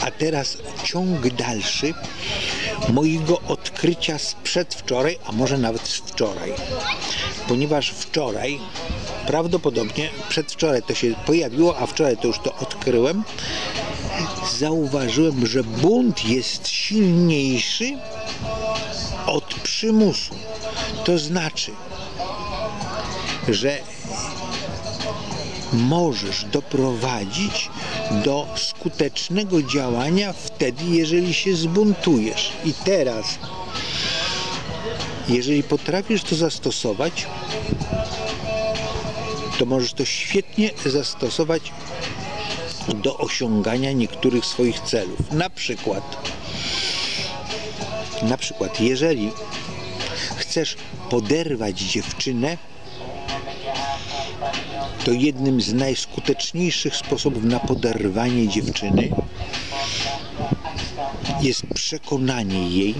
A teraz ciąg dalszy mojego odkrycia z przedwczoraj, a może nawet z wczoraj. Ponieważ wczoraj, prawdopodobnie przedwczoraj to się pojawiło, a wczoraj to już to odkryłem, zauważyłem, że bunt jest silniejszy od przymusu. To znaczy, że możesz doprowadzić do skutecznego działania wtedy, jeżeli się zbuntujesz. I teraz, jeżeli potrafisz to zastosować, to możesz to świetnie zastosować do osiągania niektórych swoich celów. Na przykład, na przykład, jeżeli chcesz poderwać dziewczynę, to jednym z najskuteczniejszych sposobów na poderwanie dziewczyny jest przekonanie jej,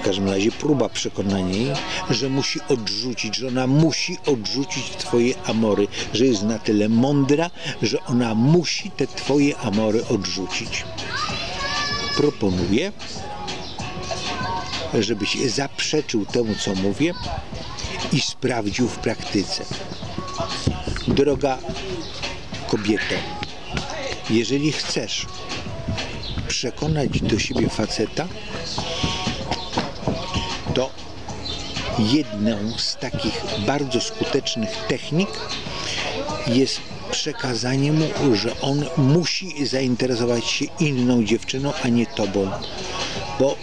w każdym razie próba przekonania jej, że musi odrzucić, że ona musi odrzucić Twoje amory, że jest na tyle mądra, że ona musi te Twoje amory odrzucić. Proponuję, żebyś zaprzeczył temu, co mówię i sprawdził w praktyce. Droga kobieto, jeżeli chcesz przekonać do siebie faceta, to jedną z takich bardzo skutecznych technik jest przekazanie mu, że on musi zainteresować się inną dziewczyną, a nie tobą. Bo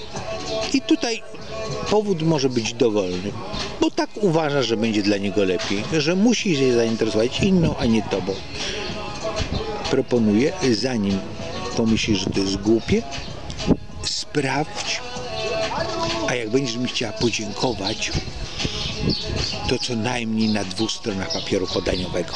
i tutaj powód może być dowolny, bo tak uważa, że będzie dla niego lepiej, że musi się zainteresować inną, a nie tobą. Proponuję, zanim pomyślisz, że to jest głupie, sprawdź, a jak będziesz mi chciała podziękować, to co najmniej na dwóch stronach papieru podaniowego.